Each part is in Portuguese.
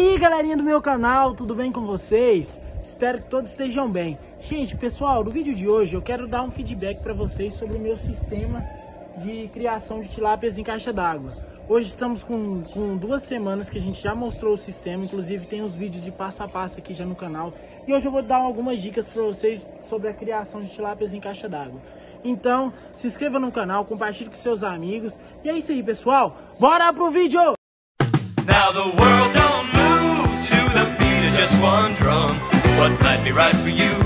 Aí galerinha do meu canal, tudo bem com vocês? Espero que todos estejam bem. Gente, pessoal, no vídeo de hoje eu quero dar um feedback para vocês sobre o meu sistema de criação de tilápias em caixa d'água. Hoje estamos com, com duas semanas que a gente já mostrou o sistema, inclusive tem os vídeos de passo a passo aqui já no canal. E hoje eu vou dar algumas dicas para vocês sobre a criação de tilápias em caixa d'água. Então, se inscreva no canal, compartilhe com seus amigos. E é isso aí, pessoal. Bora pro vídeo! Now the world just one drum. What might be right for you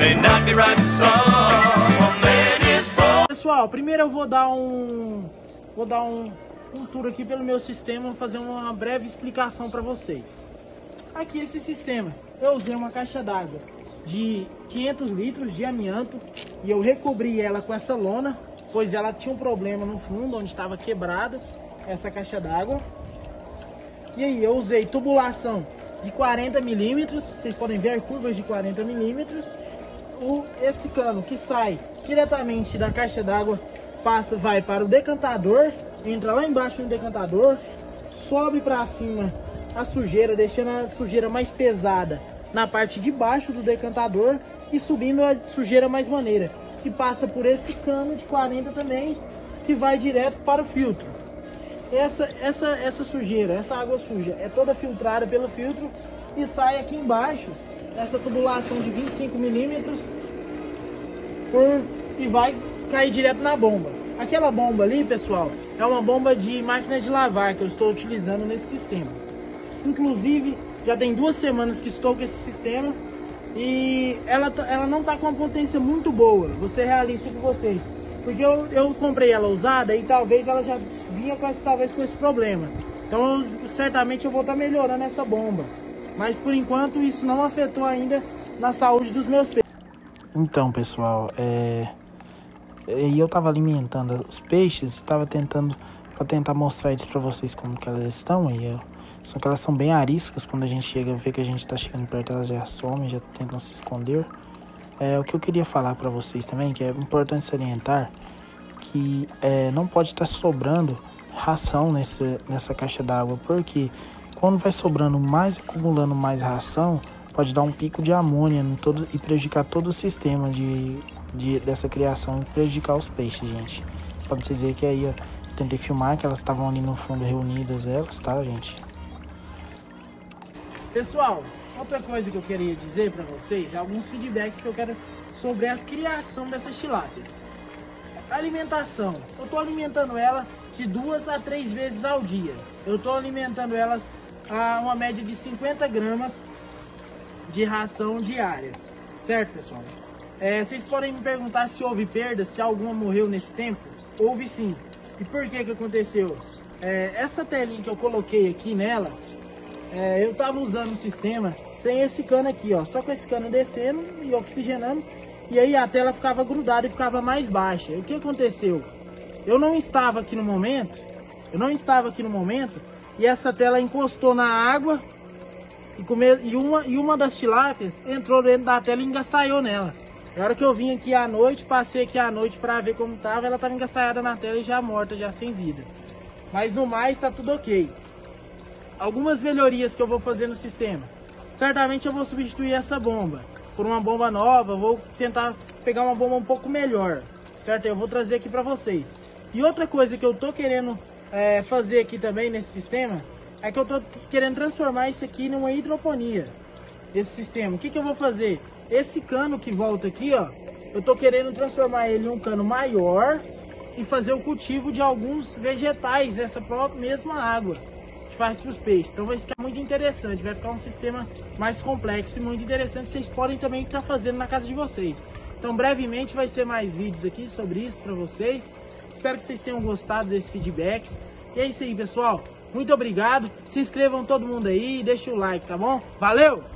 may not be right for some. Man is born. Pessoal, primeiro eu vou dar um vou dar um, um tour aqui pelo meu sistema, fazer uma breve explicação para vocês. Aqui esse sistema, eu usei uma caixa d'água de 500 litros de amianto e eu recobri ela com essa lona, pois ela tinha um problema no fundo, onde estava quebrada essa caixa d'água. E aí eu usei tubulação de 40 milímetros, vocês podem ver curvas de 40 milímetros. O, esse cano que sai diretamente da caixa d'água passa, vai para o decantador, entra lá embaixo no decantador, sobe para cima a sujeira, deixando a sujeira mais pesada na parte de baixo do decantador e subindo a sujeira mais maneira, que passa por esse cano de 40 também, que vai direto para o filtro. Essa, essa, essa sujeira, essa água suja é toda filtrada pelo filtro e sai aqui embaixo, essa tubulação de 25 milímetros e vai cair direto na bomba. Aquela bomba ali, pessoal, é uma bomba de máquina de lavar que eu estou utilizando nesse sistema. Inclusive, já tem duas semanas que estou com esse sistema e ela, tá, ela não está com uma potência muito boa, vou ser realista com vocês. Porque eu, eu comprei ela usada e talvez ela já vinha com esse, talvez com esse problema. Então certamente eu vou estar tá melhorando essa bomba. Mas por enquanto isso não afetou ainda na saúde dos meus peixes. Então pessoal, é... E eu estava alimentando os peixes e estava tentando para tentar mostrar eles para vocês como que elas estão e eu só que elas são bem ariscas, quando a gente chega, vê que a gente tá chegando perto, elas já somem, já tentam se esconder. É, o que eu queria falar para vocês também, que é importante salientar, que é, não pode estar sobrando ração nessa, nessa caixa d'água, porque quando vai sobrando mais, acumulando mais ração, pode dar um pico de amônia todo, e prejudicar todo o sistema de, de, dessa criação e prejudicar os peixes, gente. Pode vocês verem que aí, ó, tentei filmar que elas estavam ali no fundo reunidas, elas, tá, gente? Pessoal, outra coisa que eu queria dizer para vocês é alguns feedbacks que eu quero sobre a criação dessas tilápias. Alimentação. Eu estou alimentando ela de duas a três vezes ao dia. Eu estou alimentando elas a uma média de 50 gramas de ração diária. Certo, pessoal? É, vocês podem me perguntar se houve perda, se alguma morreu nesse tempo. Houve sim. E por que que aconteceu? É, essa telinha que eu coloquei aqui nela, é, eu estava usando o sistema sem esse cano aqui, ó, só com esse cano descendo e oxigenando, e aí a tela ficava grudada e ficava mais baixa. E o que aconteceu? Eu não estava aqui no momento, eu não estava aqui no momento, e essa tela encostou na água e, come, e, uma, e uma das tilápias entrou dentro da tela e engastalhou nela. Na hora que eu vim aqui à noite, passei aqui à noite para ver como tava, ela estava engastalhada na tela e já morta, já sem vida. Mas no mais está tudo ok algumas melhorias que eu vou fazer no sistema. Certamente eu vou substituir essa bomba por uma bomba nova, vou tentar pegar uma bomba um pouco melhor, certo? Eu vou trazer aqui para vocês. E outra coisa que eu tô querendo é, fazer aqui também nesse sistema é que eu tô querendo transformar isso aqui numa hidroponia, esse sistema. O que que eu vou fazer? Esse cano que volta aqui, ó, eu tô querendo transformar ele em um cano maior e fazer o cultivo de alguns vegetais nessa própria mesma água faz para os peixes. Então vai ficar muito interessante, vai ficar um sistema mais complexo e muito interessante. Vocês podem também estar fazendo na casa de vocês. Então brevemente vai ser mais vídeos aqui sobre isso para vocês. Espero que vocês tenham gostado desse feedback. E é isso aí, pessoal. Muito obrigado. Se inscrevam todo mundo aí, deixa o like, tá bom? Valeu!